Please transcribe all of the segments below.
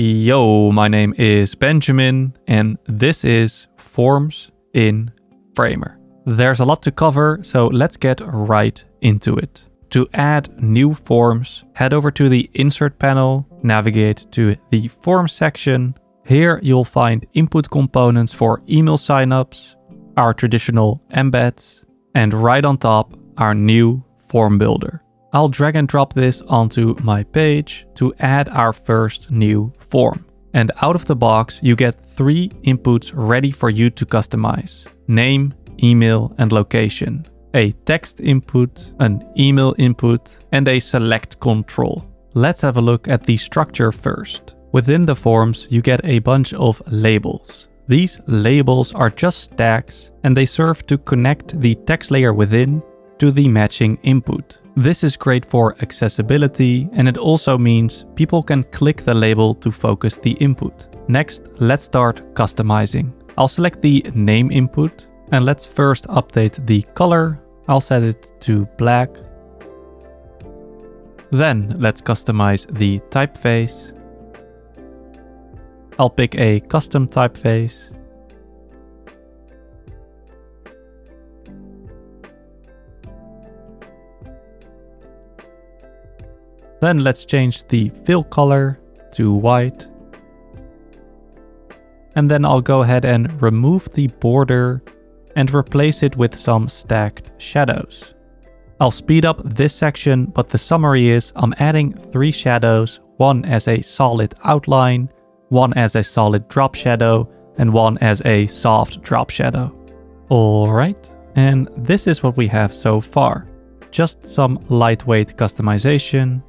Yo, my name is Benjamin, and this is Forms in Framer. There's a lot to cover, so let's get right into it. To add new forms, head over to the Insert panel, navigate to the Forms section. Here you'll find input components for email signups, our traditional embeds, and right on top, our new form builder. I'll drag and drop this onto my page to add our first new form. And out of the box, you get three inputs ready for you to customize. Name, email, and location. A text input, an email input, and a select control. Let's have a look at the structure first. Within the forms, you get a bunch of labels. These labels are just tags and they serve to connect the text layer within to the matching input. This is great for accessibility and it also means people can click the label to focus the input. Next, let's start customizing. I'll select the name input and let's first update the color. I'll set it to black. Then let's customize the typeface. I'll pick a custom typeface Then let's change the fill color to white. And then I'll go ahead and remove the border and replace it with some stacked shadows. I'll speed up this section, but the summary is I'm adding three shadows, one as a solid outline, one as a solid drop shadow, and one as a soft drop shadow. Alright, and this is what we have so far. Just some lightweight customization,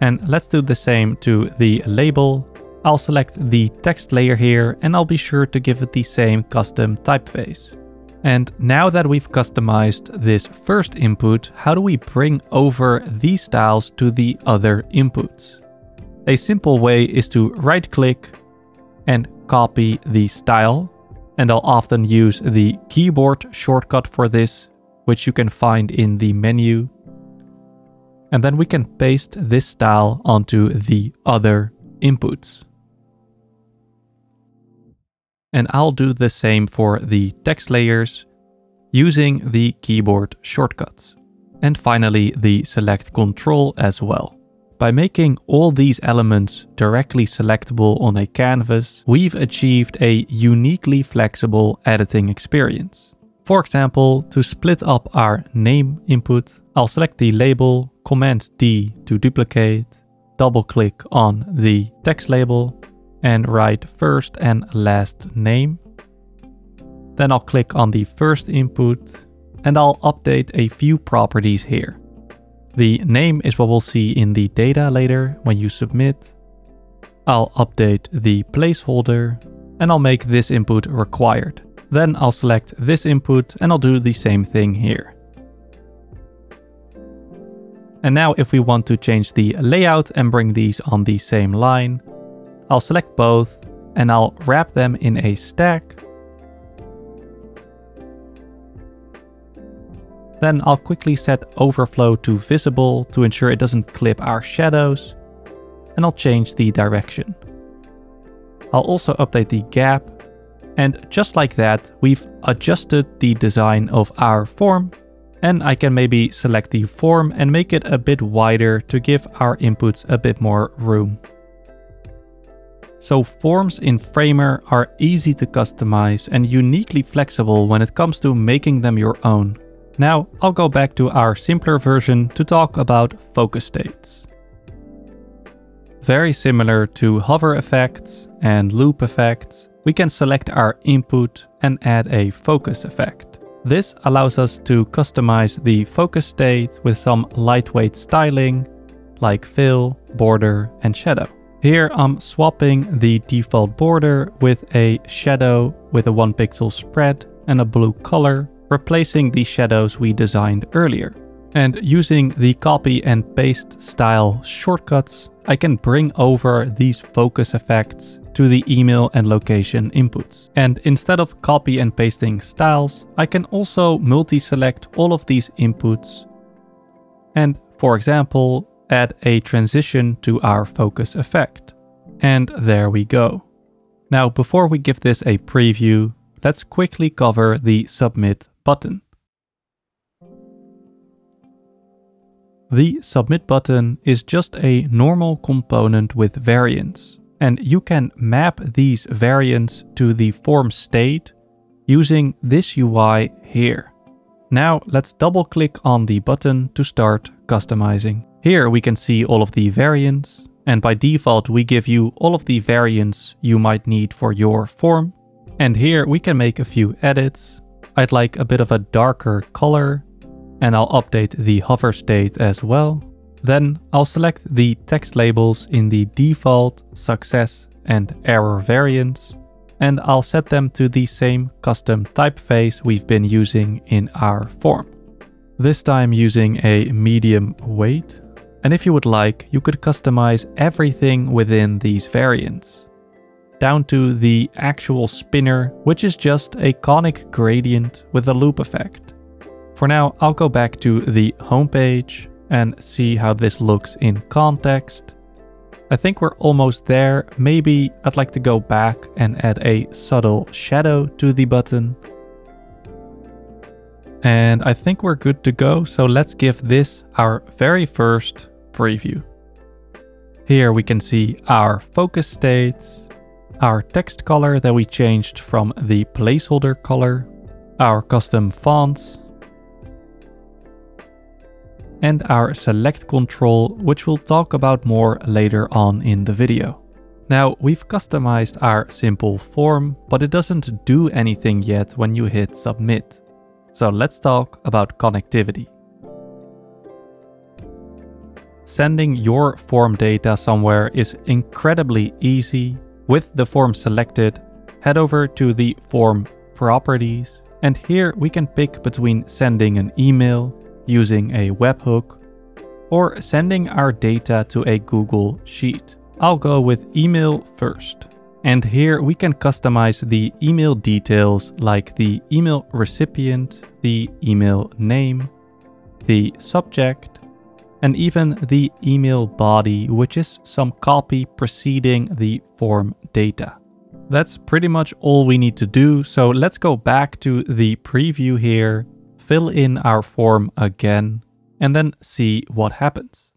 and let's do the same to the label. I'll select the text layer here and I'll be sure to give it the same custom typeface. And now that we've customized this first input, how do we bring over these styles to the other inputs? A simple way is to right click and copy the style. And I'll often use the keyboard shortcut for this, which you can find in the menu and then we can paste this style onto the other inputs. And I'll do the same for the text layers using the keyboard shortcuts. And finally the select control as well. By making all these elements directly selectable on a canvas, we've achieved a uniquely flexible editing experience. For example, to split up our name input, I'll select the label, Command D to duplicate, double click on the text label and write first and last name. Then I'll click on the first input and I'll update a few properties here. The name is what we'll see in the data later when you submit. I'll update the placeholder and I'll make this input required. Then I'll select this input and I'll do the same thing here. And now if we want to change the layout and bring these on the same line, I'll select both and I'll wrap them in a stack. Then I'll quickly set overflow to visible to ensure it doesn't clip our shadows. And I'll change the direction. I'll also update the gap. And just like that, we've adjusted the design of our form and I can maybe select the form and make it a bit wider to give our inputs a bit more room. So forms in Framer are easy to customize and uniquely flexible when it comes to making them your own. Now I'll go back to our simpler version to talk about focus states. Very similar to hover effects and loop effects, we can select our input and add a focus effect. This allows us to customize the focus state with some lightweight styling like fill, border and shadow. Here I'm swapping the default border with a shadow with a 1 pixel spread and a blue color, replacing the shadows we designed earlier. And using the copy and paste style shortcuts, I can bring over these focus effects to the email and location inputs. And instead of copy and pasting styles, I can also multi-select all of these inputs and, for example, add a transition to our focus effect. And there we go. Now, before we give this a preview, let's quickly cover the Submit button. The Submit button is just a normal component with variants, and you can map these variants to the form state using this UI here. Now let's double click on the button to start customizing. Here we can see all of the variants, and by default we give you all of the variants you might need for your form. And here we can make a few edits. I'd like a bit of a darker color, and I'll update the hover state as well. Then I'll select the text labels in the default, success and error variants, and I'll set them to the same custom typeface we've been using in our form. This time using a medium weight. And if you would like, you could customize everything within these variants. Down to the actual spinner, which is just a conic gradient with a loop effect. For now, I'll go back to the homepage and see how this looks in context. I think we're almost there. Maybe I'd like to go back and add a subtle shadow to the button. And I think we're good to go. So let's give this our very first preview. Here we can see our focus states, our text color that we changed from the placeholder color, our custom fonts, and our select control, which we'll talk about more later on in the video. Now, we've customized our simple form, but it doesn't do anything yet when you hit submit. So let's talk about connectivity. Sending your form data somewhere is incredibly easy. With the form selected, head over to the form properties, and here we can pick between sending an email, using a webhook, or sending our data to a Google Sheet. I'll go with email first. And here we can customize the email details like the email recipient, the email name, the subject, and even the email body, which is some copy preceding the form data. That's pretty much all we need to do, so let's go back to the preview here fill in our form again and then see what happens.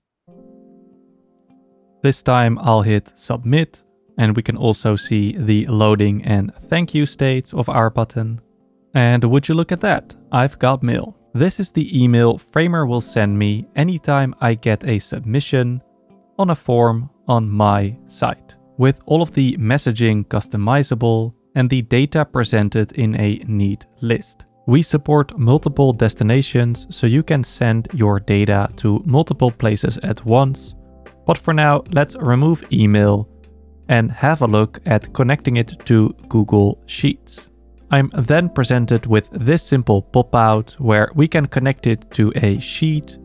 This time I'll hit submit and we can also see the loading and thank you states of our button. And would you look at that, I've got mail. This is the email Framer will send me anytime I get a submission on a form on my site, with all of the messaging customizable and the data presented in a neat list. We support multiple destinations so you can send your data to multiple places at once. But for now, let's remove email and have a look at connecting it to Google Sheets. I'm then presented with this simple pop-out where we can connect it to a sheet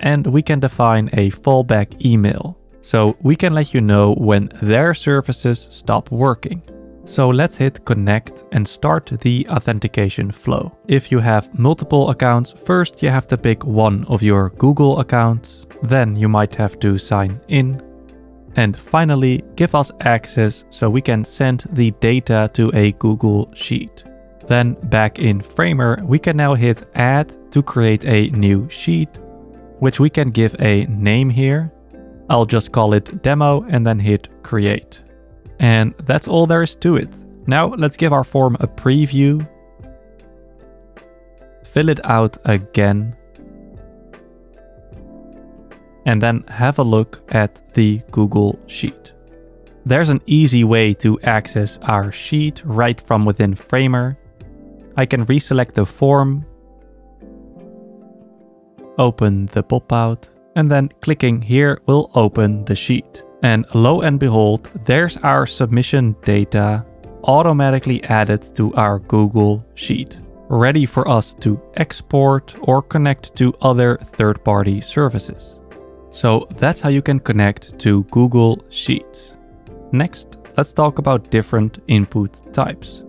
and we can define a fallback email. So we can let you know when their services stop working. So let's hit connect and start the authentication flow. If you have multiple accounts, first you have to pick one of your Google accounts, then you might have to sign in. And finally, give us access so we can send the data to a Google Sheet. Then back in Framer, we can now hit add to create a new sheet, which we can give a name here. I'll just call it demo and then hit create. And that's all there is to it. Now let's give our form a preview. Fill it out again. And then have a look at the Google Sheet. There's an easy way to access our sheet right from within Framer. I can reselect the form, open the pop-out, and then clicking here will open the sheet. And lo and behold, there's our submission data automatically added to our Google Sheet, ready for us to export or connect to other third party services. So that's how you can connect to Google Sheets. Next, let's talk about different input types.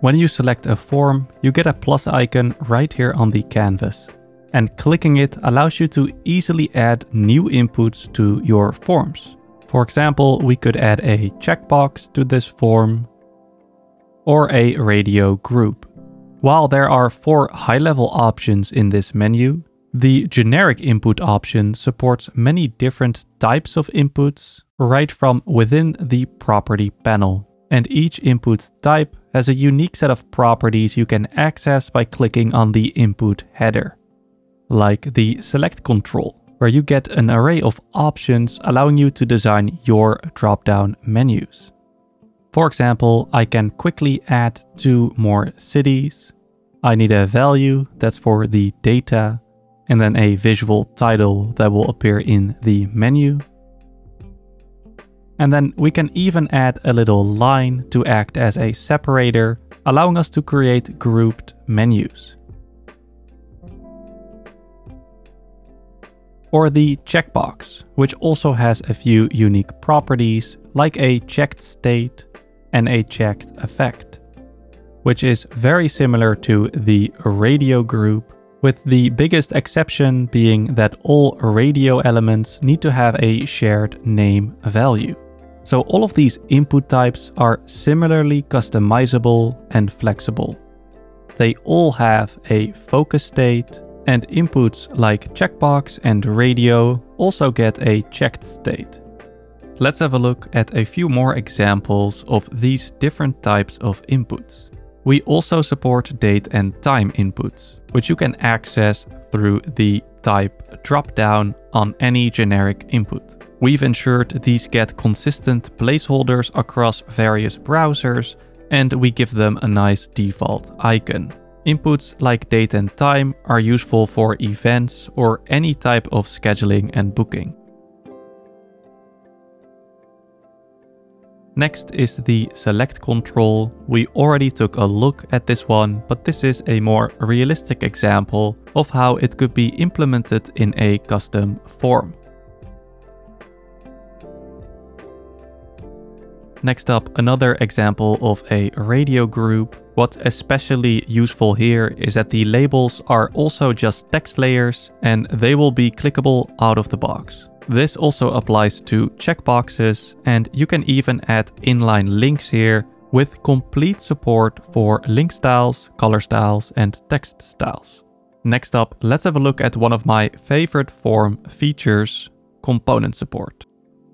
When you select a form, you get a plus icon right here on the canvas and clicking it allows you to easily add new inputs to your forms. For example, we could add a checkbox to this form or a radio group. While there are four high-level options in this menu, the generic input option supports many different types of inputs right from within the property panel. And each input type has a unique set of properties you can access by clicking on the input header, like the select control where you get an array of options allowing you to design your drop-down menus. For example, I can quickly add two more cities. I need a value that's for the data and then a visual title that will appear in the menu. And then we can even add a little line to act as a separator, allowing us to create grouped menus. Or the checkbox, which also has a few unique properties like a checked state and a checked effect, which is very similar to the radio group, with the biggest exception being that all radio elements need to have a shared name value. So all of these input types are similarly customizable and flexible. They all have a focus state, and inputs like checkbox and radio also get a checked state. Let's have a look at a few more examples of these different types of inputs. We also support date and time inputs, which you can access through the type dropdown on any generic input. We've ensured these get consistent placeholders across various browsers and we give them a nice default icon. Inputs like date and time are useful for events or any type of scheduling and booking. Next is the select control. We already took a look at this one, but this is a more realistic example of how it could be implemented in a custom form. Next up, another example of a radio group. What's especially useful here is that the labels are also just text layers and they will be clickable out of the box. This also applies to checkboxes and you can even add inline links here with complete support for link styles, color styles and text styles. Next up, let's have a look at one of my favorite form features, component support.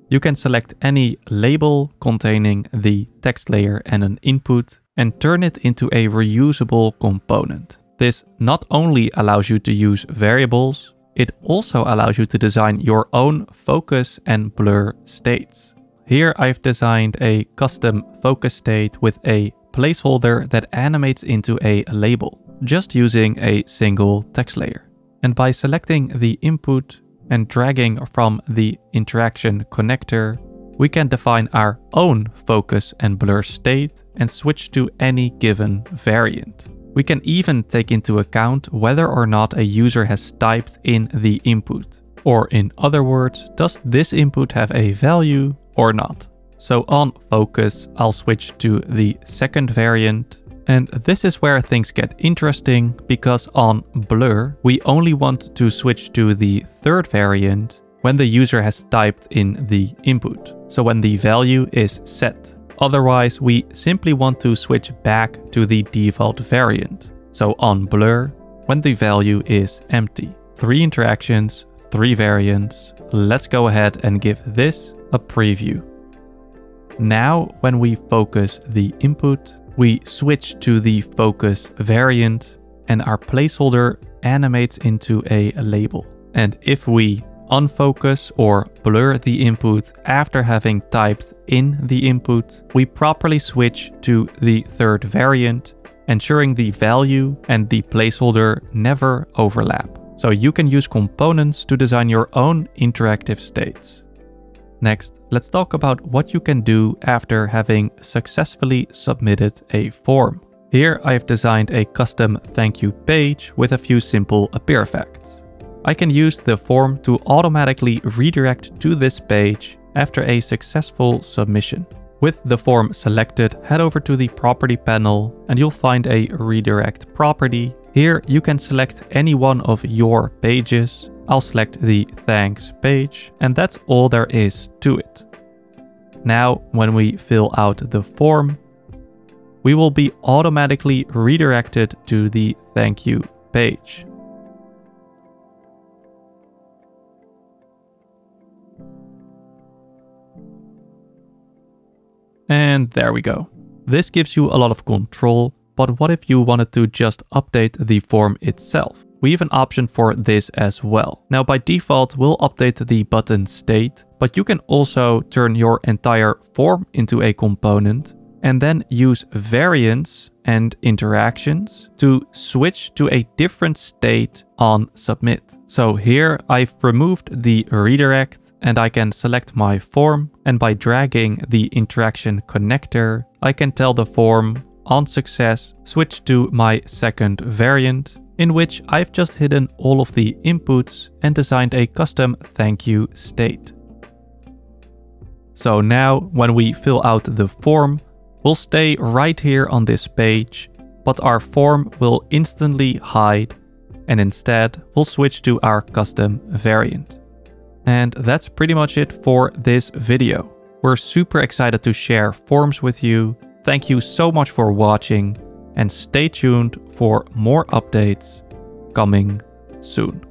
You can select any label containing the text layer and an input and turn it into a reusable component. This not only allows you to use variables, it also allows you to design your own focus and blur states. Here I've designed a custom focus state with a placeholder that animates into a label, just using a single text layer. And by selecting the input and dragging from the interaction connector, we can define our own focus and blur state and switch to any given variant. We can even take into account whether or not a user has typed in the input. Or in other words, does this input have a value or not? So on focus, I'll switch to the second variant and this is where things get interesting because on blur, we only want to switch to the third variant when the user has typed in the input. So when the value is set. Otherwise, we simply want to switch back to the default variant. So on blur, when the value is empty. Three interactions, three variants. Let's go ahead and give this a preview. Now, when we focus the input, we switch to the focus variant and our placeholder animates into a label. And if we unfocus or blur the input after having typed in the input, we properly switch to the third variant, ensuring the value and the placeholder never overlap. So you can use components to design your own interactive states. Next, let's talk about what you can do after having successfully submitted a form. Here I've designed a custom thank you page with a few simple appear effects. I can use the form to automatically redirect to this page after a successful submission. With the form selected, head over to the property panel and you'll find a redirect property. Here you can select any one of your pages I'll select the thanks page and that's all there is to it. Now, when we fill out the form, we will be automatically redirected to the thank you page. And there we go. This gives you a lot of control, but what if you wanted to just update the form itself? We have an option for this as well. Now by default, we'll update the button state, but you can also turn your entire form into a component and then use variants and interactions to switch to a different state on submit. So here I've removed the redirect and I can select my form and by dragging the interaction connector, I can tell the form on success switch to my second variant in which I've just hidden all of the inputs and designed a custom thank you state. So now when we fill out the form, we'll stay right here on this page, but our form will instantly hide and instead we'll switch to our custom variant. And that's pretty much it for this video. We're super excited to share forms with you. Thank you so much for watching and stay tuned for more updates coming soon.